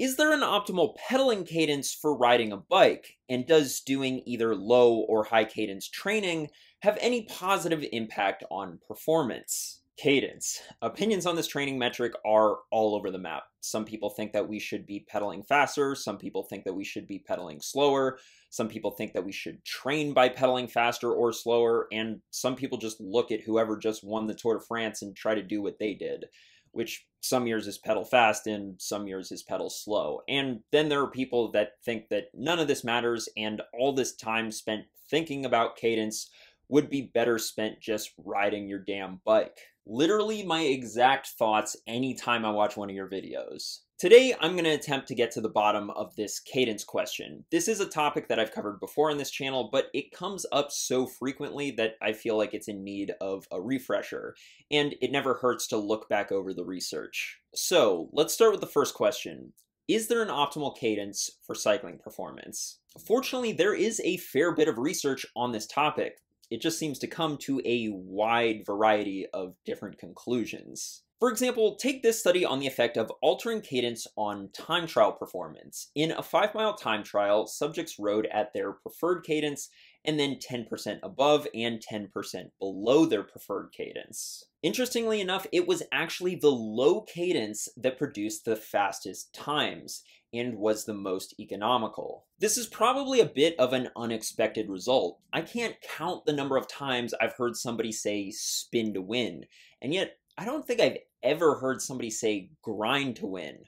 Is there an optimal pedaling cadence for riding a bike? And does doing either low or high cadence training have any positive impact on performance? Cadence. Opinions on this training metric are all over the map. Some people think that we should be pedaling faster, some people think that we should be pedaling slower, some people think that we should train by pedaling faster or slower, and some people just look at whoever just won the Tour de France and try to do what they did which some years is pedal fast and some years is pedal slow. And then there are people that think that none of this matters and all this time spent thinking about cadence would be better spent just riding your damn bike. Literally my exact thoughts anytime I watch one of your videos. Today, I'm going to attempt to get to the bottom of this cadence question. This is a topic that I've covered before on this channel, but it comes up so frequently that I feel like it's in need of a refresher, and it never hurts to look back over the research. So, let's start with the first question. Is there an optimal cadence for cycling performance? Fortunately, there is a fair bit of research on this topic. It just seems to come to a wide variety of different conclusions. For example, take this study on the effect of altering cadence on time trial performance. In a 5 mile time trial, subjects rode at their preferred cadence and then 10% above and 10% below their preferred cadence. Interestingly enough, it was actually the low cadence that produced the fastest times and was the most economical. This is probably a bit of an unexpected result. I can't count the number of times I've heard somebody say spin to win, and yet I don't think I've ever heard somebody say grind to win.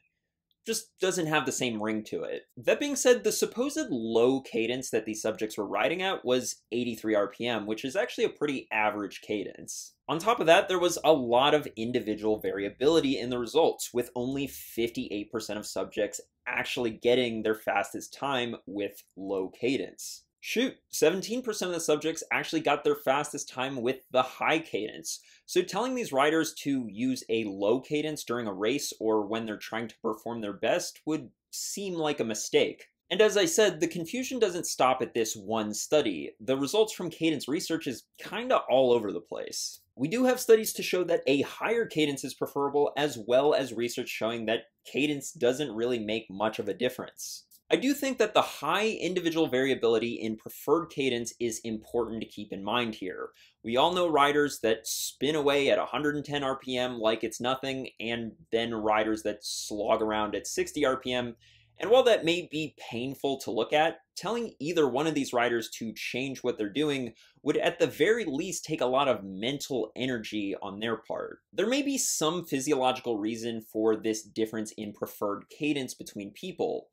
Just doesn't have the same ring to it. That being said, the supposed low cadence that these subjects were riding at was 83 RPM, which is actually a pretty average cadence. On top of that, there was a lot of individual variability in the results, with only 58% of subjects actually getting their fastest time with low cadence. Shoot, 17% of the subjects actually got their fastest time with the high cadence. So telling these riders to use a low cadence during a race or when they're trying to perform their best would seem like a mistake. And as I said, the confusion doesn't stop at this one study. The results from cadence research is kinda all over the place. We do have studies to show that a higher cadence is preferable, as well as research showing that cadence doesn't really make much of a difference. I do think that the high individual variability in preferred cadence is important to keep in mind here. We all know riders that spin away at 110 RPM like it's nothing, and then riders that slog around at 60 RPM. And while that may be painful to look at, telling either one of these riders to change what they're doing would at the very least take a lot of mental energy on their part. There may be some physiological reason for this difference in preferred cadence between people.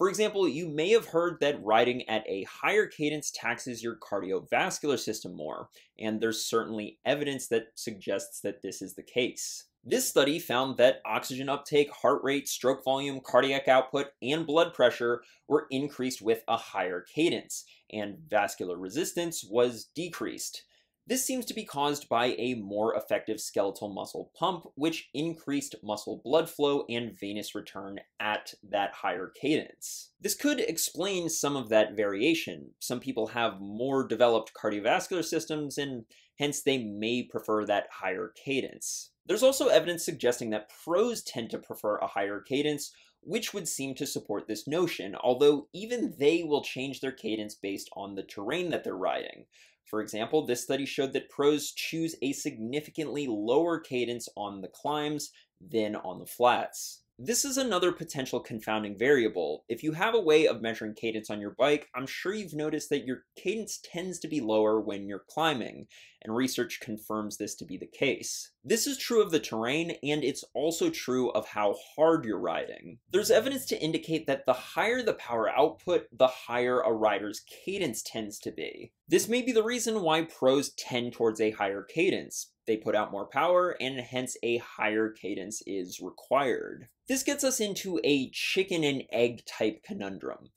For example, you may have heard that riding at a higher cadence taxes your cardiovascular system more, and there's certainly evidence that suggests that this is the case. This study found that oxygen uptake, heart rate, stroke volume, cardiac output, and blood pressure were increased with a higher cadence, and vascular resistance was decreased. This seems to be caused by a more effective skeletal muscle pump, which increased muscle blood flow and venous return at that higher cadence. This could explain some of that variation. Some people have more developed cardiovascular systems and hence they may prefer that higher cadence. There's also evidence suggesting that pros tend to prefer a higher cadence, which would seem to support this notion, although even they will change their cadence based on the terrain that they're riding. For example, this study showed that pros choose a significantly lower cadence on the climbs than on the flats. This is another potential confounding variable. If you have a way of measuring cadence on your bike, I'm sure you've noticed that your cadence tends to be lower when you're climbing, and research confirms this to be the case. This is true of the terrain, and it's also true of how hard you're riding. There's evidence to indicate that the higher the power output, the higher a rider's cadence tends to be. This may be the reason why pros tend towards a higher cadence. They put out more power, and hence a higher cadence is required. This gets us into a chicken and egg type conundrum.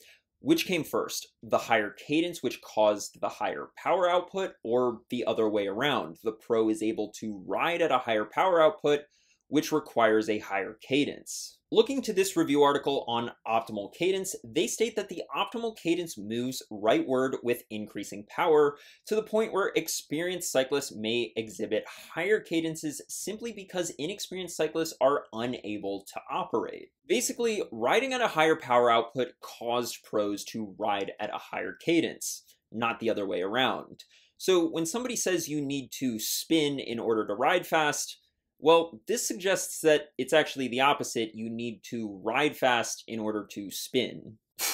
Which came first? The higher cadence, which caused the higher power output, or the other way around? The pro is able to ride at a higher power output, which requires a higher cadence. Looking to this review article on optimal cadence, they state that the optimal cadence moves rightward with increasing power to the point where experienced cyclists may exhibit higher cadences simply because inexperienced cyclists are unable to operate. Basically, riding at a higher power output caused pros to ride at a higher cadence, not the other way around. So when somebody says you need to spin in order to ride fast, well, this suggests that it's actually the opposite. You need to ride fast in order to spin.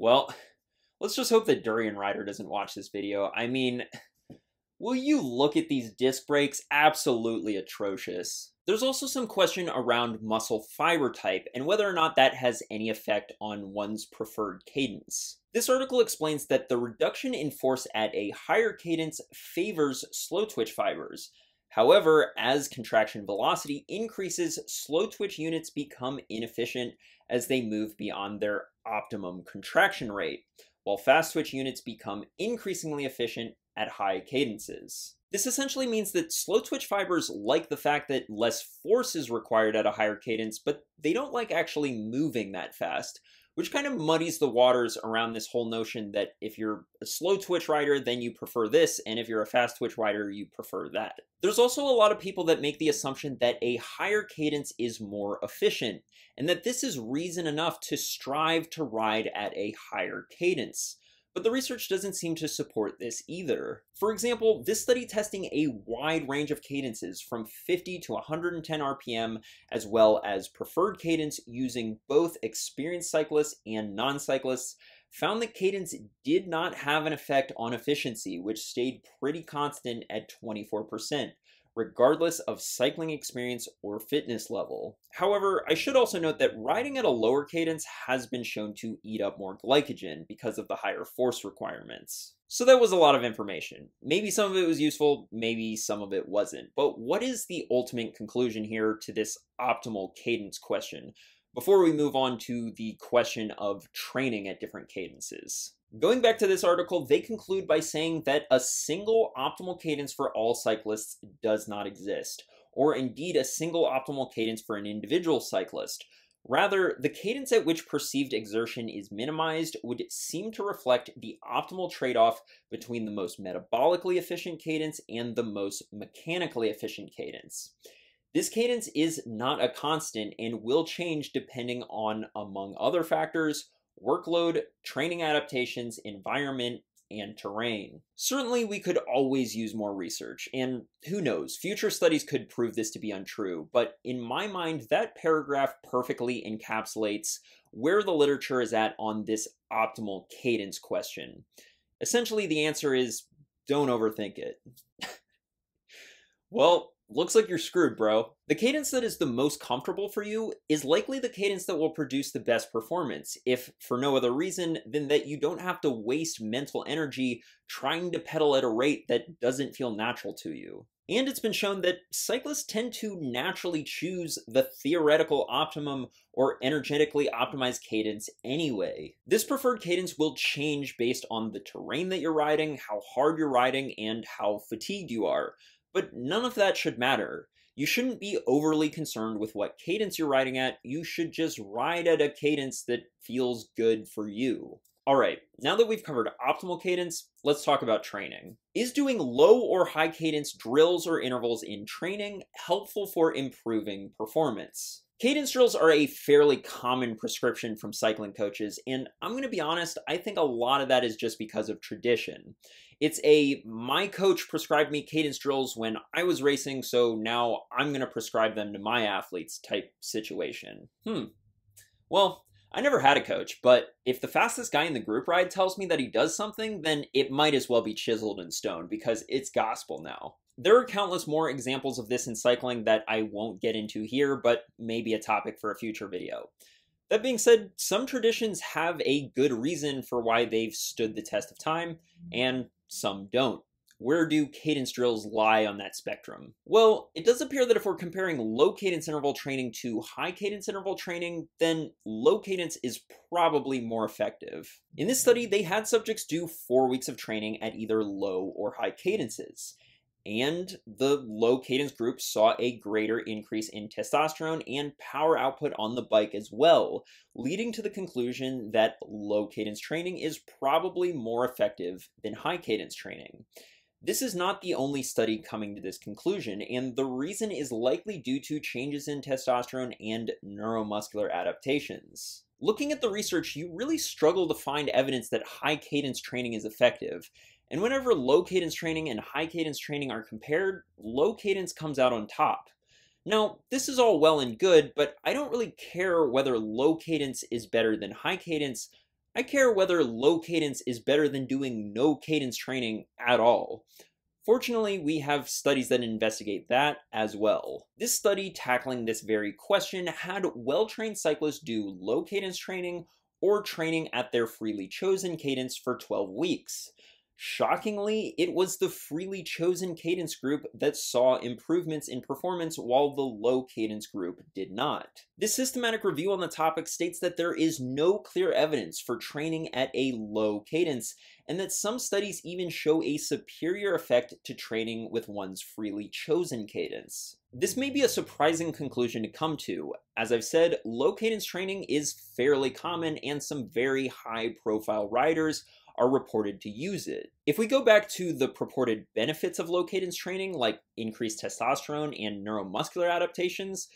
well, let's just hope that Durian Rider doesn't watch this video. I mean, will you look at these disc brakes? Absolutely atrocious. There's also some question around muscle fiber type and whether or not that has any effect on one's preferred cadence. This article explains that the reduction in force at a higher cadence favors slow twitch fibers, However, as contraction velocity increases, slow twitch units become inefficient as they move beyond their optimum contraction rate, while fast twitch units become increasingly efficient at high cadences. This essentially means that slow twitch fibers like the fact that less force is required at a higher cadence, but they don't like actually moving that fast, which kind of muddies the waters around this whole notion that if you're a slow twitch rider, then you prefer this, and if you're a fast twitch rider, you prefer that. There's also a lot of people that make the assumption that a higher cadence is more efficient, and that this is reason enough to strive to ride at a higher cadence but the research doesn't seem to support this either. For example, this study testing a wide range of cadences from 50 to 110 RPM, as well as preferred cadence using both experienced cyclists and non-cyclists, found that cadence did not have an effect on efficiency, which stayed pretty constant at 24% regardless of cycling experience or fitness level. However, I should also note that riding at a lower cadence has been shown to eat up more glycogen because of the higher force requirements. So that was a lot of information. Maybe some of it was useful, maybe some of it wasn't. But what is the ultimate conclusion here to this optimal cadence question? Before we move on to the question of training at different cadences. Going back to this article, they conclude by saying that a single optimal cadence for all cyclists does not exist, or indeed a single optimal cadence for an individual cyclist. Rather, the cadence at which perceived exertion is minimized would seem to reflect the optimal trade-off between the most metabolically efficient cadence and the most mechanically efficient cadence. This cadence is not a constant and will change depending on, among other factors, workload, training adaptations, environment, and terrain. Certainly, we could always use more research, and who knows, future studies could prove this to be untrue, but in my mind, that paragraph perfectly encapsulates where the literature is at on this optimal cadence question. Essentially, the answer is don't overthink it. well, Looks like you're screwed, bro. The cadence that is the most comfortable for you is likely the cadence that will produce the best performance, if for no other reason than that you don't have to waste mental energy trying to pedal at a rate that doesn't feel natural to you. And it's been shown that cyclists tend to naturally choose the theoretical optimum or energetically optimized cadence anyway. This preferred cadence will change based on the terrain that you're riding, how hard you're riding, and how fatigued you are. But none of that should matter. You shouldn't be overly concerned with what cadence you're riding at, you should just ride at a cadence that feels good for you. Alright, now that we've covered optimal cadence, let's talk about training. Is doing low or high cadence drills or intervals in training helpful for improving performance? Cadence drills are a fairly common prescription from cycling coaches, and I'm going to be honest, I think a lot of that is just because of tradition. It's a my coach prescribed me cadence drills when I was racing, so now I'm going to prescribe them to my athletes type situation. Hmm. Well, I never had a coach, but if the fastest guy in the group ride tells me that he does something, then it might as well be chiseled in stone because it's gospel now. There are countless more examples of this in cycling that I won't get into here, but may be a topic for a future video. That being said, some traditions have a good reason for why they've stood the test of time, and some don't. Where do cadence drills lie on that spectrum? Well, it does appear that if we're comparing low cadence interval training to high cadence interval training, then low cadence is probably more effective. In this study, they had subjects do four weeks of training at either low or high cadences. And the low cadence group saw a greater increase in testosterone and power output on the bike as well, leading to the conclusion that low cadence training is probably more effective than high cadence training. This is not the only study coming to this conclusion, and the reason is likely due to changes in testosterone and neuromuscular adaptations. Looking at the research, you really struggle to find evidence that high cadence training is effective, and whenever low cadence training and high cadence training are compared, low cadence comes out on top. Now, this is all well and good, but I don't really care whether low cadence is better than high cadence. I care whether low cadence is better than doing no cadence training at all. Fortunately, we have studies that investigate that as well. This study tackling this very question had well-trained cyclists do low cadence training or training at their freely chosen cadence for 12 weeks. Shockingly, it was the freely chosen cadence group that saw improvements in performance while the low cadence group did not. This systematic review on the topic states that there is no clear evidence for training at a low cadence, and that some studies even show a superior effect to training with one's freely chosen cadence. This may be a surprising conclusion to come to. As I've said, low cadence training is fairly common and some very high profile riders are reported to use it. If we go back to the purported benefits of low cadence training, like increased testosterone and neuromuscular adaptations,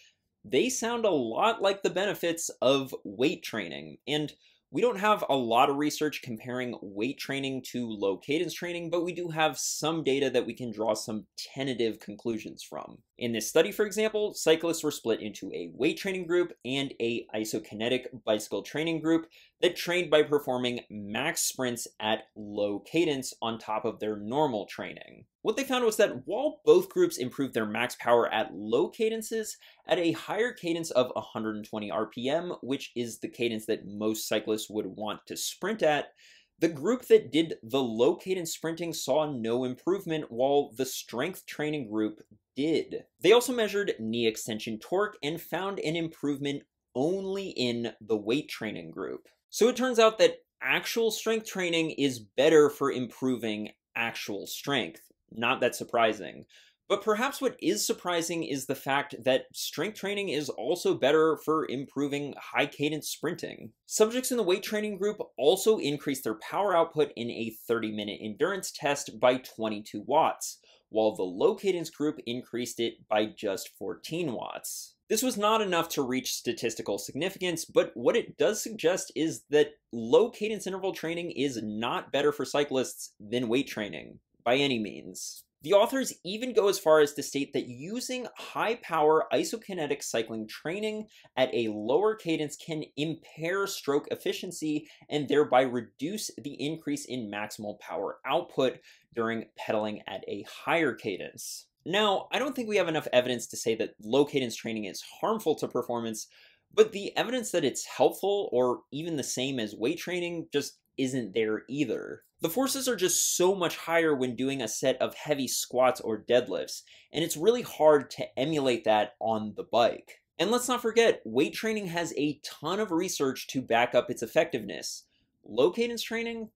they sound a lot like the benefits of weight training. And we don't have a lot of research comparing weight training to low cadence training, but we do have some data that we can draw some tentative conclusions from. In this study, for example, cyclists were split into a weight training group and a isokinetic bicycle training group that trained by performing max sprints at low cadence on top of their normal training. What they found was that while both groups improved their max power at low cadences, at a higher cadence of 120 RPM, which is the cadence that most cyclists would want to sprint at, the group that did the low cadence sprinting saw no improvement, while the strength training group did. They also measured knee extension torque and found an improvement only in the weight training group. So it turns out that actual strength training is better for improving actual strength. Not that surprising. But perhaps what is surprising is the fact that strength training is also better for improving high cadence sprinting. Subjects in the weight training group also increased their power output in a 30 minute endurance test by 22 watts, while the low cadence group increased it by just 14 watts. This was not enough to reach statistical significance, but what it does suggest is that low cadence interval training is not better for cyclists than weight training, by any means. The authors even go as far as to state that using high power isokinetic cycling training at a lower cadence can impair stroke efficiency and thereby reduce the increase in maximal power output during pedaling at a higher cadence. Now, I don't think we have enough evidence to say that low cadence training is harmful to performance, but the evidence that it's helpful or even the same as weight training just isn't there either. The forces are just so much higher when doing a set of heavy squats or deadlifts, and it's really hard to emulate that on the bike. And let's not forget, weight training has a ton of research to back up its effectiveness. Low cadence training?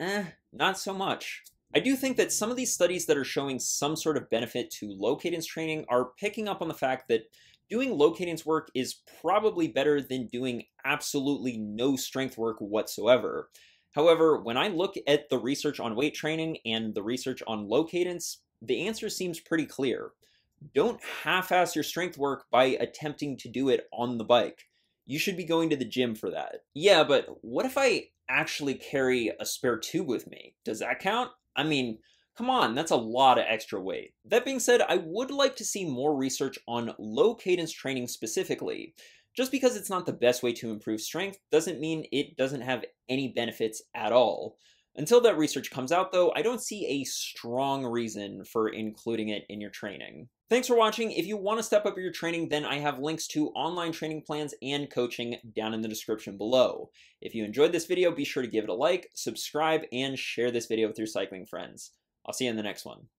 Eh, not so much. I do think that some of these studies that are showing some sort of benefit to low cadence training are picking up on the fact that doing low cadence work is probably better than doing absolutely no strength work whatsoever. However, when I look at the research on weight training and the research on low cadence, the answer seems pretty clear. Don't half-ass your strength work by attempting to do it on the bike. You should be going to the gym for that. Yeah, but what if I actually carry a spare tube with me? Does that count? I mean, come on, that's a lot of extra weight. That being said, I would like to see more research on low cadence training specifically. Just because it's not the best way to improve strength doesn't mean it doesn't have any benefits at all. Until that research comes out though, I don't see a strong reason for including it in your training. Thanks for watching. If you want to step up your training, then I have links to online training plans and coaching down in the description below. If you enjoyed this video, be sure to give it a like, subscribe, and share this video with your cycling friends. I'll see you in the next one.